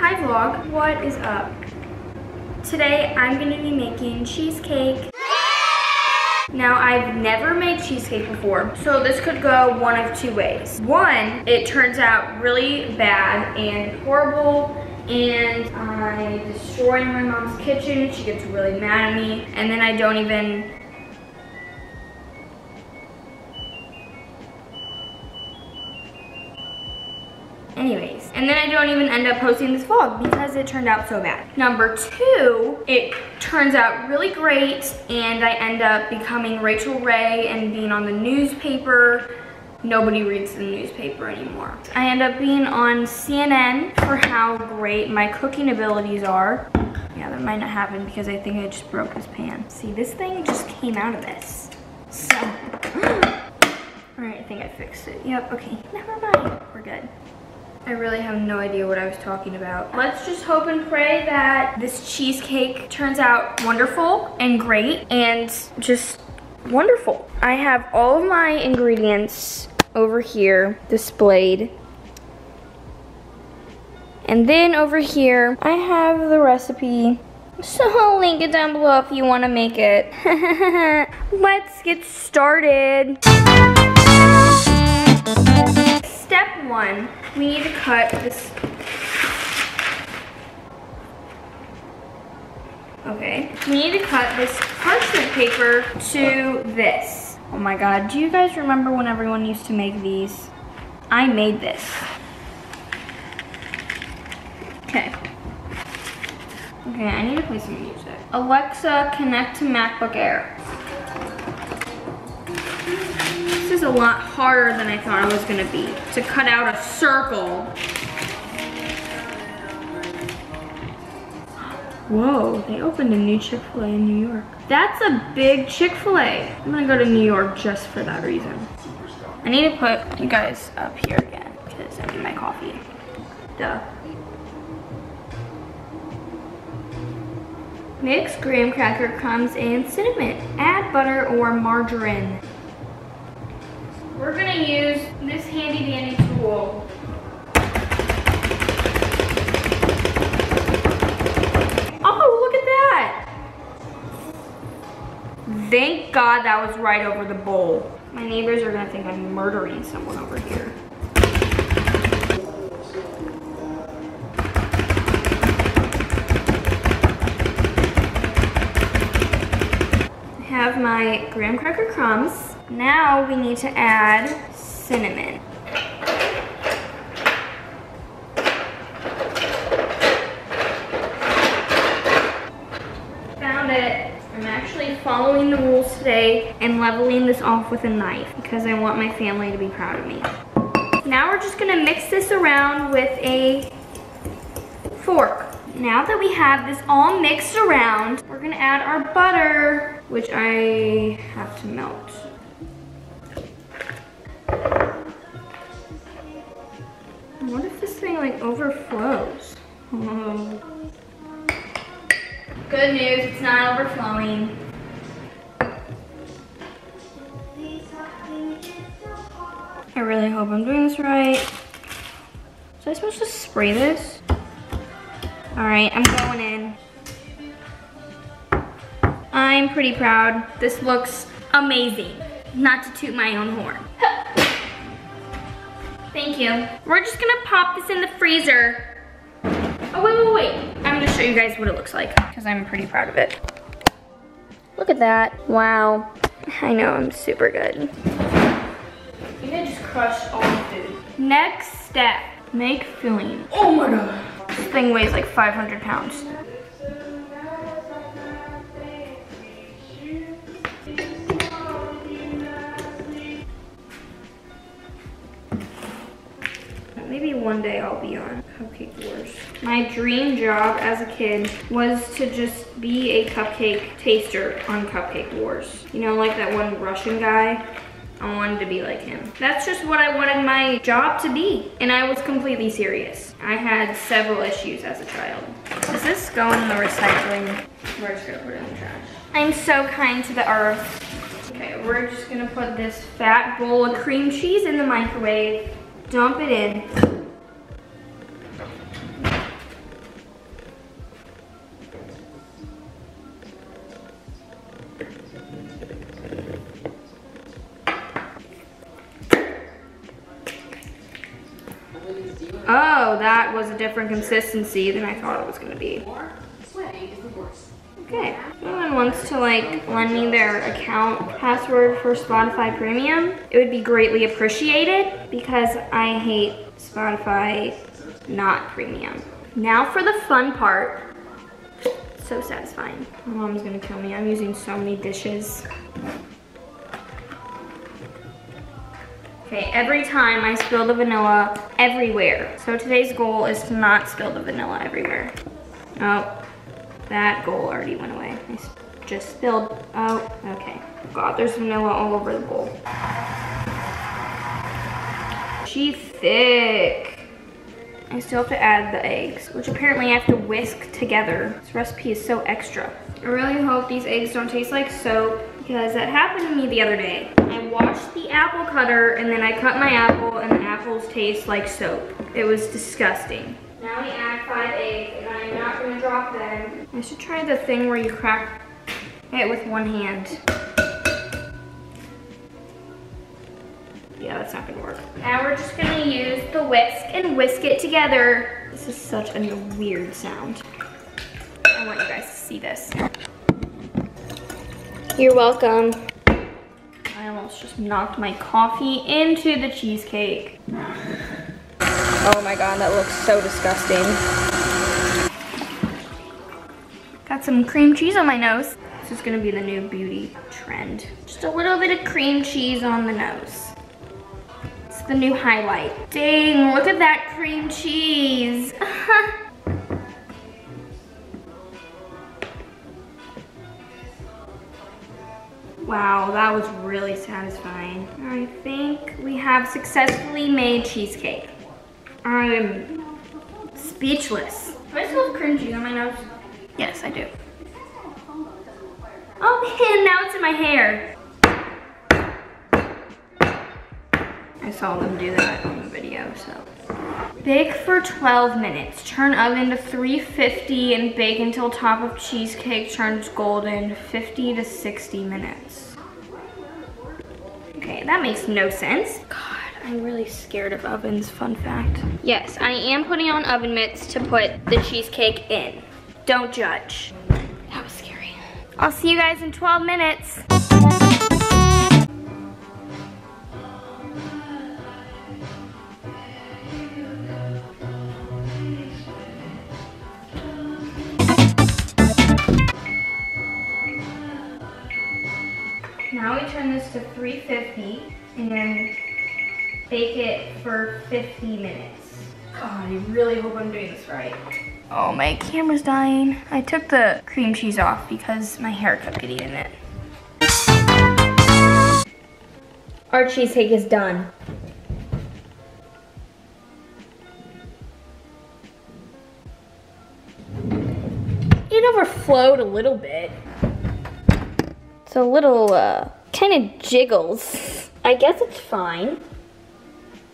Hi vlog, what is up? Today I'm gonna be making cheesecake. Now I've never made cheesecake before, so this could go one of two ways. One, it turns out really bad and horrible and I destroy my mom's kitchen. She gets really mad at me and then I don't even Anyways, and then I don't even end up posting this vlog because it turned out so bad. Number two, it turns out really great and I end up becoming Rachael Ray and being on the newspaper. Nobody reads the newspaper anymore. I end up being on CNN for how great my cooking abilities are. Yeah, that might not happen because I think I just broke this pan. See, this thing just came out of this. So, all right, I think I fixed it. Yep, okay, never mind, we're good. I really have no idea what I was talking about. Let's just hope and pray that this cheesecake turns out wonderful and great and just wonderful. I have all of my ingredients over here displayed. And then over here, I have the recipe. So I'll link it down below if you want to make it. Let's get started. Step one, we need to cut this. Okay, we need to cut this parchment paper to this. Oh my God, do you guys remember when everyone used to make these? I made this. Okay. Okay, I need to play some music. Alexa, connect to MacBook Air. Is a lot harder than I thought it was gonna be. To cut out a circle. Whoa, they opened a new Chick-fil-A in New York. That's a big Chick-fil-A. I'm gonna go to New York just for that reason. I need to put you guys up here again because I need my coffee. Duh. Mix graham cracker crumbs and cinnamon. Add butter or margarine. We're gonna use this handy dandy tool. Oh, look at that! Thank God that was right over the bowl. My neighbors are gonna think I'm murdering someone over here. I have my graham cracker crumbs. Now we need to add cinnamon. Found it. I'm actually following the rules today and leveling this off with a knife because I want my family to be proud of me. Now we're just gonna mix this around with a fork. Now that we have this all mixed around, we're gonna add our butter, which I have to melt. Thing like overflows? Good news, it's not overflowing. I really hope I'm doing this right. Was I supposed to spray this? All right, I'm going in. I'm pretty proud. This looks amazing. Not to toot my own horn. Thank you. We're just gonna pop this in the freezer. Oh, wait, wait, wait. I'm gonna show you guys what it looks like because I'm pretty proud of it. Look at that. Wow. I know, I'm super good. You did just crush all the food. Next step, make filling. Oh my God. This thing weighs like 500 pounds. One day I'll be on Cupcake Wars. My dream job as a kid was to just be a cupcake taster on Cupcake Wars. You know, like that one Russian guy? I wanted to be like him. That's just what I wanted my job to be. And I was completely serious. I had several issues as a child. Does this go in the recycling? We're just gonna put it in the trash. I'm so kind to the earth. Okay, we're just gonna put this fat bowl of cream cheese in the microwave, dump it in. Oh, that was a different consistency than I thought it was gonna be. Okay, anyone wants to like lend me their account password for Spotify Premium, it would be greatly appreciated because I hate Spotify not premium. Now for the fun part. So satisfying. My mom's gonna kill me. I'm using so many dishes. Okay, every time I spill the vanilla everywhere. So today's goal is to not spill the vanilla everywhere. Oh, that goal already went away. I just spilled, oh, okay. God, there's vanilla all over the bowl. She's thick. I still have to add the eggs, which apparently I have to whisk together. This recipe is so extra. I really hope these eggs don't taste like soap because that happened to me the other day. I washed the apple cutter and then I cut my apple and the apples taste like soap. It was disgusting. Now we add five eggs and I'm not gonna drop them. I should try the thing where you crack it with one hand. That's not gonna work. Now we're just gonna use the whisk and whisk it together. This is such a weird sound. I want you guys to see this. You're welcome. I almost just knocked my coffee into the cheesecake. Oh my god, that looks so disgusting. Got some cream cheese on my nose. This is gonna be the new beauty trend. Just a little bit of cream cheese on the nose. The new highlight. Dang, look at that cream cheese. Wow, that was really satisfying. I think we have successfully made cheesecake. I'm speechless. Do I still have cream cheese on my nose? Yes, I do. Oh man, now it's in my hair. I saw them do that in the video, so. Bake for 12 minutes. Turn oven to 350 and bake until top of cheesecake turns golden, 50 to 60 minutes. Okay, that makes no sense. God, I'm really scared of ovens, fun fact. Yes, I am putting on oven mitts to put the cheesecake in. Don't judge. That was scary. I'll see you guys in 12 minutes. Now we turn this to 350 and then bake it for 50 minutes. God, I really hope I'm doing this right. Oh, my camera's dying. I took the cream cheese off because my hair kept getting in it. Our cheesecake is done. It overflowed a little bit. It's a little, uh, kind of jiggles. I guess it's fine.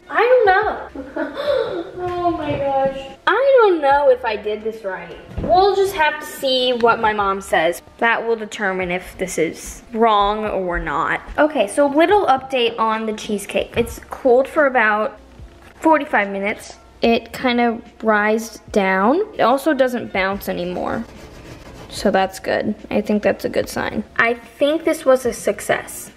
I don't know. oh my gosh. I don't know if I did this right. We'll just have to see what my mom says. That will determine if this is wrong or not. Okay, so little update on the cheesecake. It's cooled for about 45 minutes. It kind of rised down. It also doesn't bounce anymore. So that's good. I think that's a good sign. I think this was a success.